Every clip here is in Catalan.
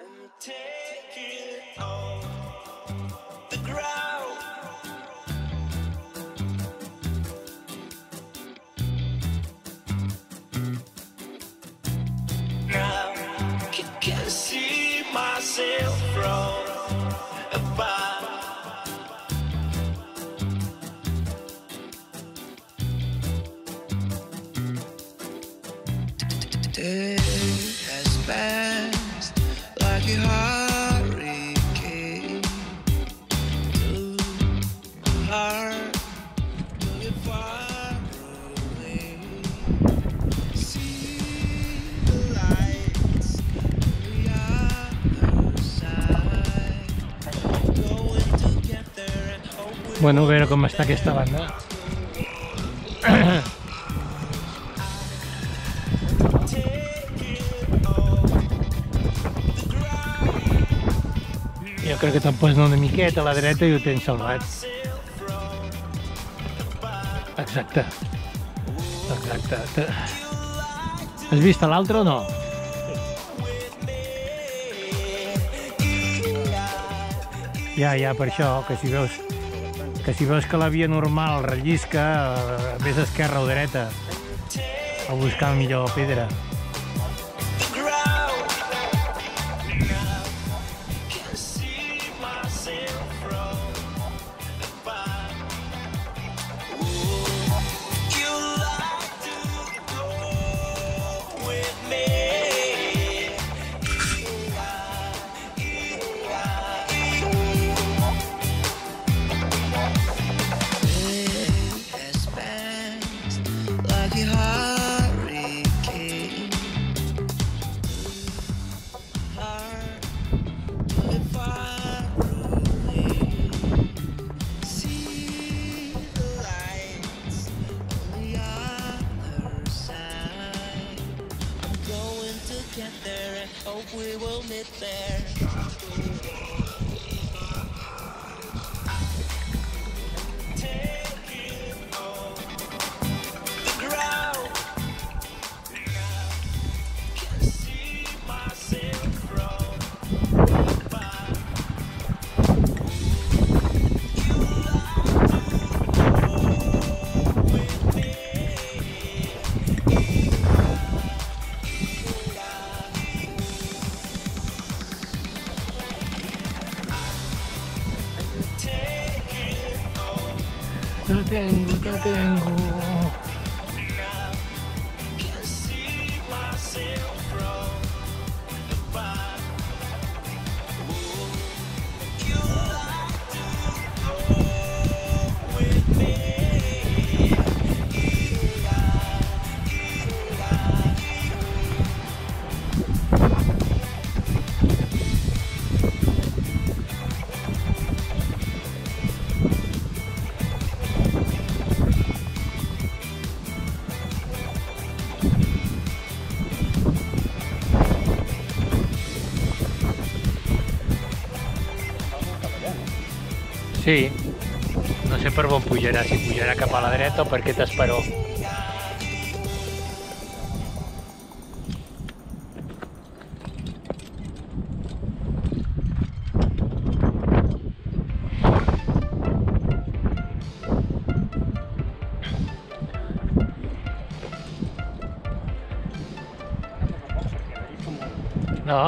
and take it off Bueno, a veure com està aquesta banda. Jo crec que te'n posen una miqueta a la dreta i ho tens salvat. Exacte. Exacte. Te- Has vist l'altre o no? Ja, ja, per això, que si veus que si veus que la via normal rellisca, eh, vés esquerra o dreta a buscar millor pedra. Get there and hope we will meet there. Pujarà, si pujarà cap a la dreta o per aquest esperó. No,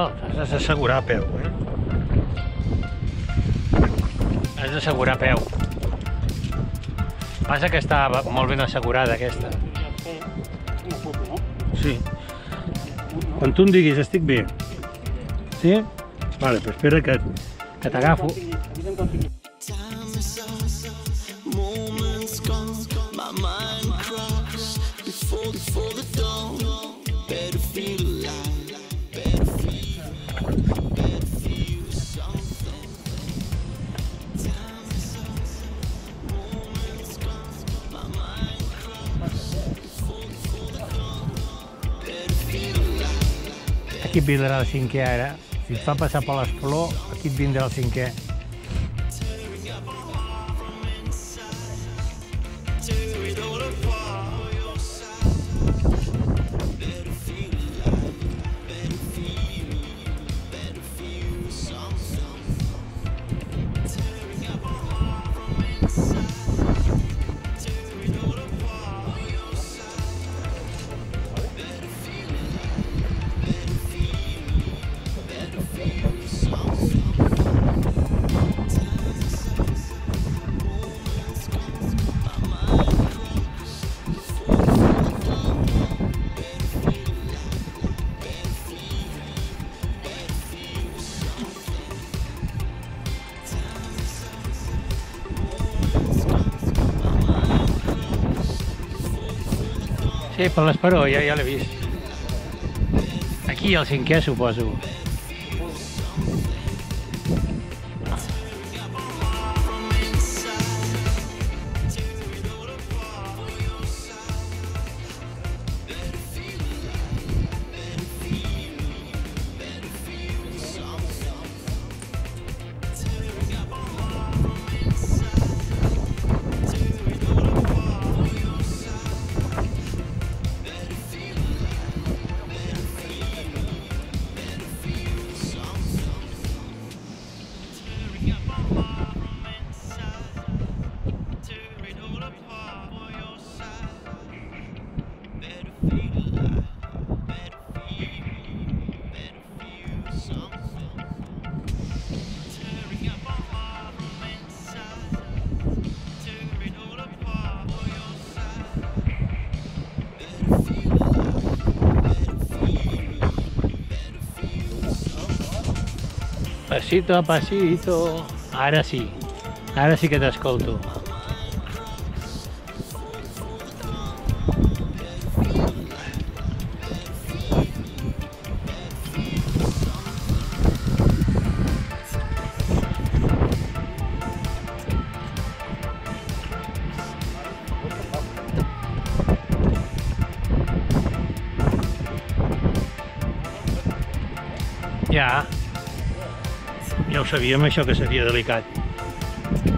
has d'assegurar peu, eh? Has d'assegurar peu. Passa que està molt ben assegurada aquesta. Sí. Quan tu em diguis estic bé. Sí? Vale, però espera que, que t'agafo. Aquí vindrà el cinquè ara. Si et fa passar per l'esplor, aquí et vindrà el cinquè. Per l'Esperó, ja, ja l'he vist. Aquí el cinquè, suposo. Pasito a pasito. Ara sí. Ara sí que t'escolto. Ja. Sabíem, això, que seria delicat.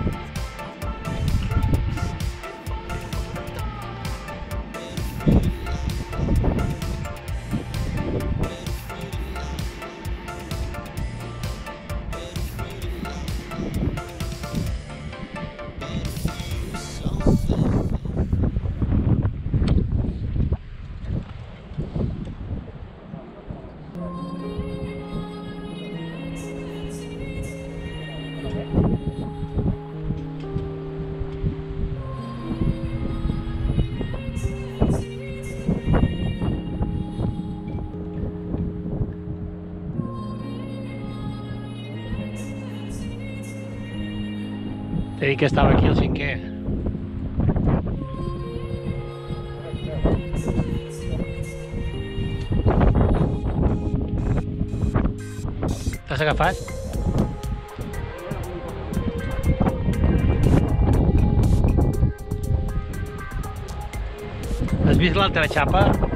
T'he dit que estava aquí el cinquè. T'has agafat? Has vist l'altra xapa?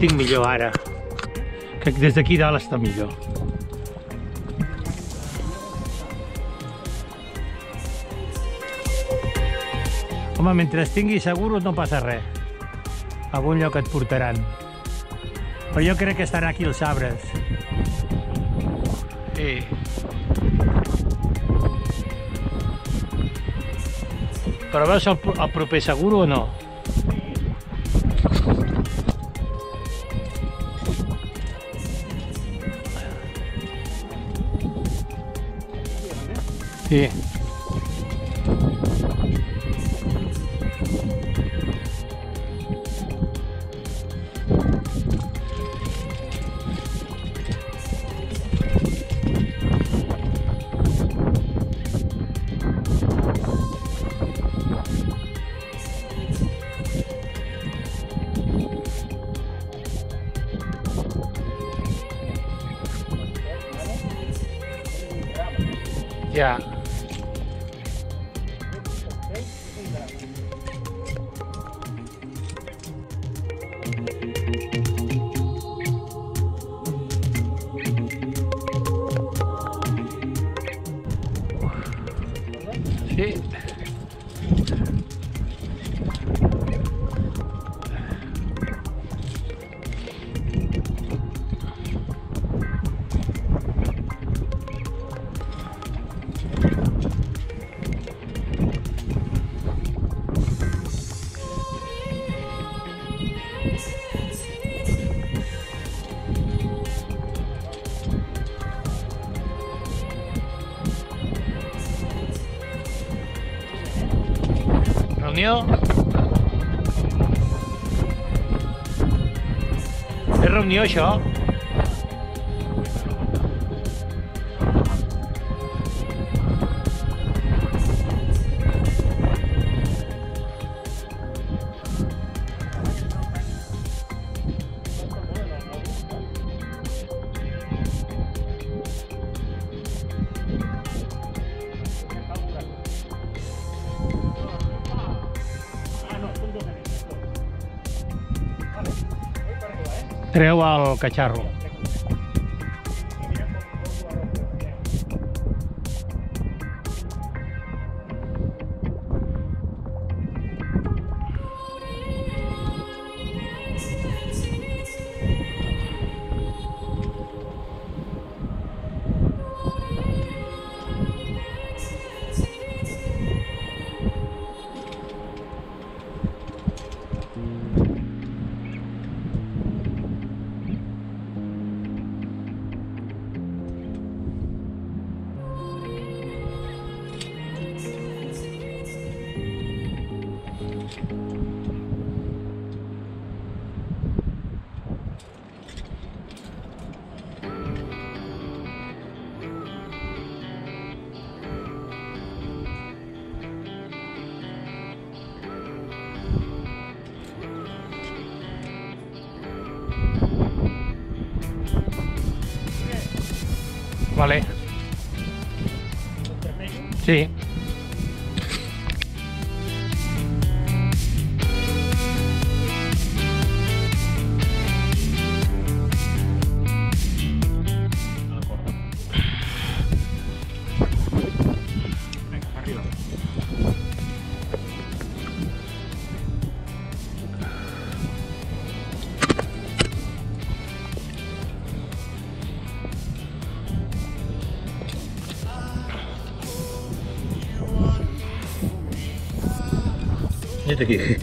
Tinc millor ara. Que des d'aquí dalt està millor. Home, mentre tinguis seguro no passa res. A algun lloc et portaran. Però jo crec que estarà aquí els arbres. Sí. Però veus el, el proper seguro o no? Sí. Ja. Reunió, això? Treu el catxarro. Mira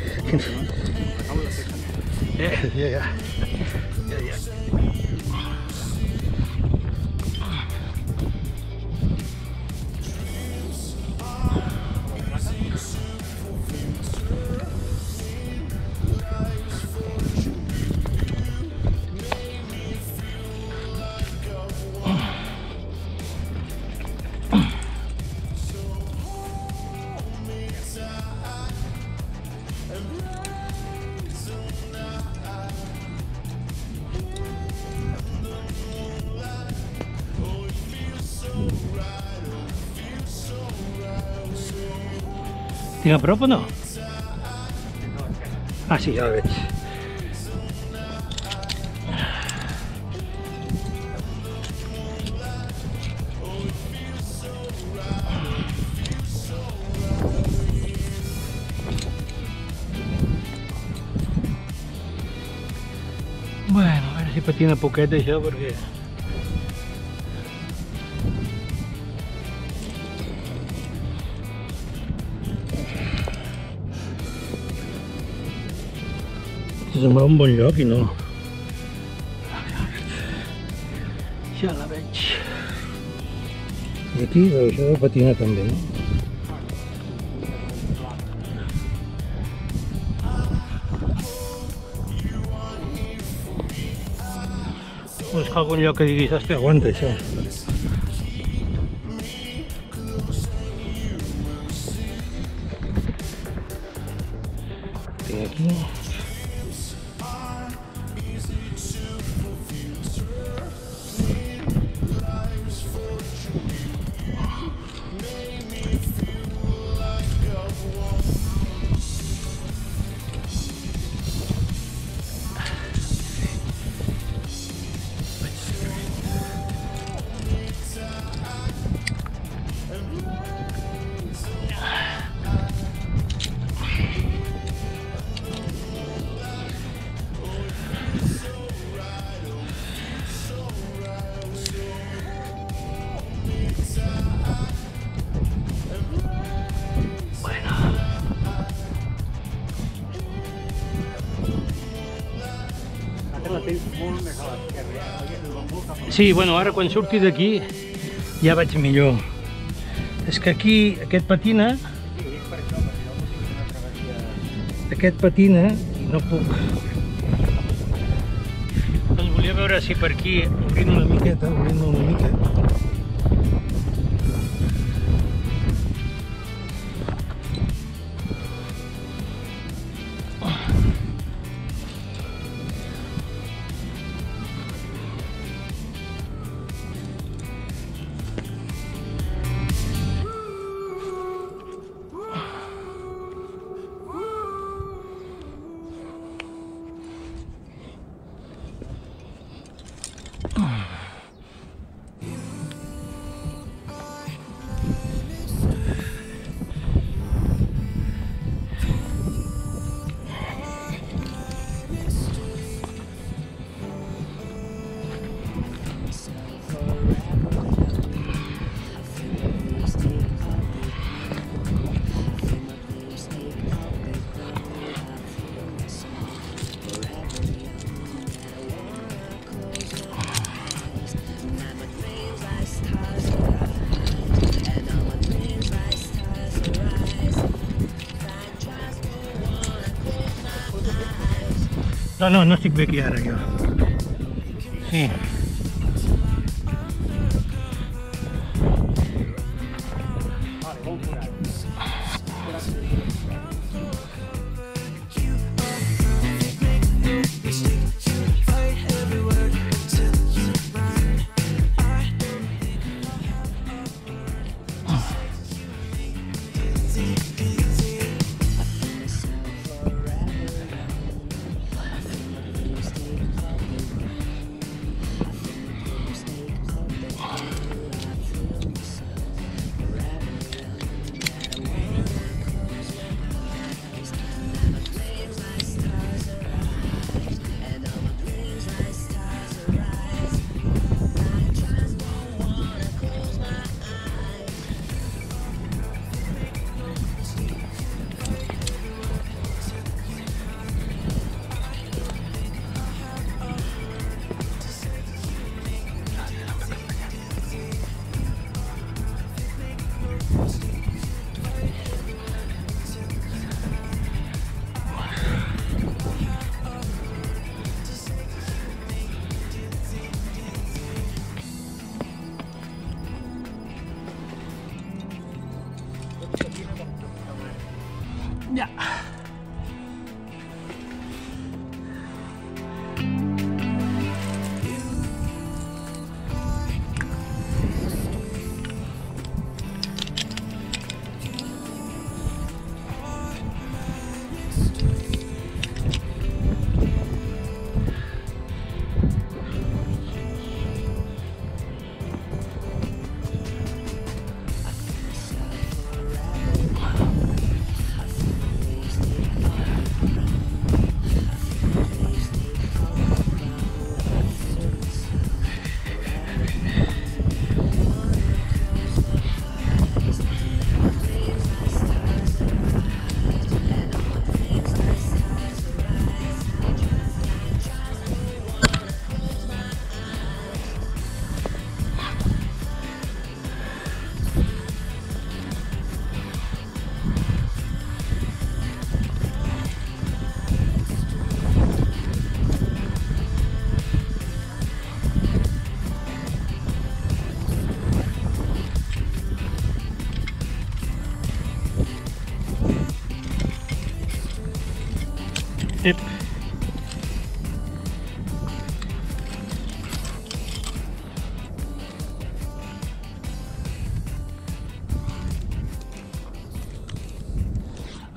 Tinc a prop o no? Ah, sí, ja el veig. Bueno, a veure si patina això, perquè... Sembla un bon lloc i no. Ja la veig. I aquí, això de patinar també, no? Buscar algun lloc que diguis, hòstia, aguanta això. Tinc aquí. Sí, bueno, ara quan surti d'aquí ja vaig millor. És que aquí aquest patina, aquest patina i no puc. Doncs Volia veure si per aquí, obrint una miqueta, obrint una mica, No, no, no estic bé aquí ara, jo. Sí.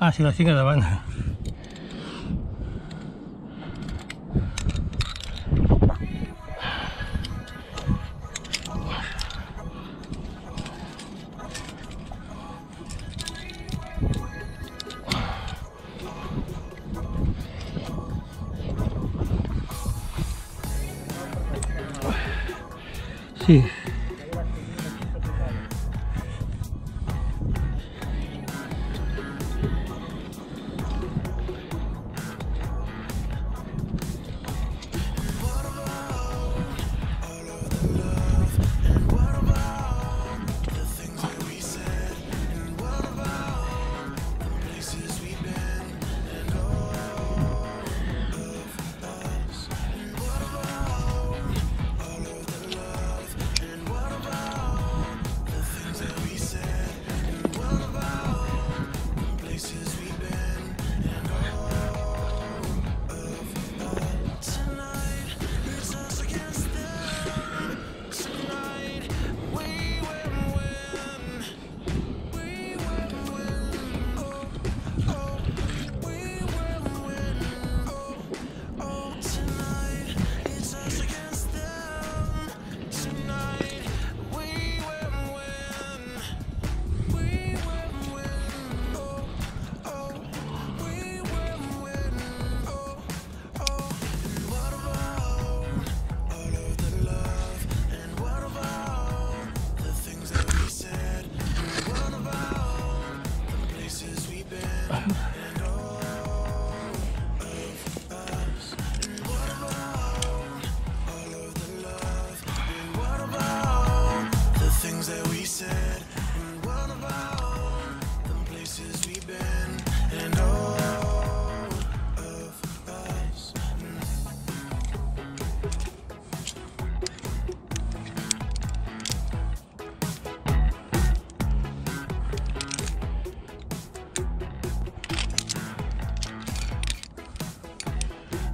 Ah, sí, la tinc a davant.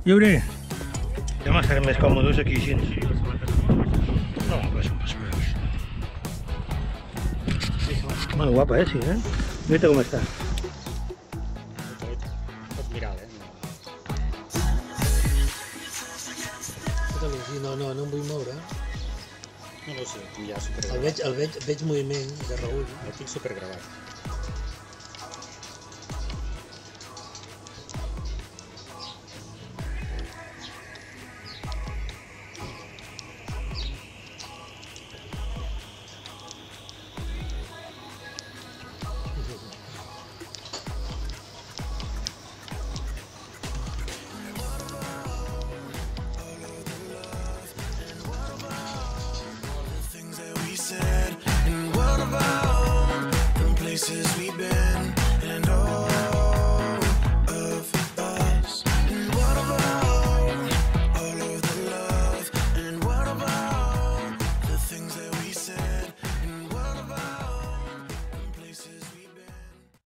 Lliure. Ja m'estarem més còmodes aquí així. No, pues, pues, pues. Molt guapa, eh, sí, eh? Mira com està. No, no, no em vull moure. No, no sé, ja El supergravat. veig, el veig, veig moviment de Raül. El tinc supergravat.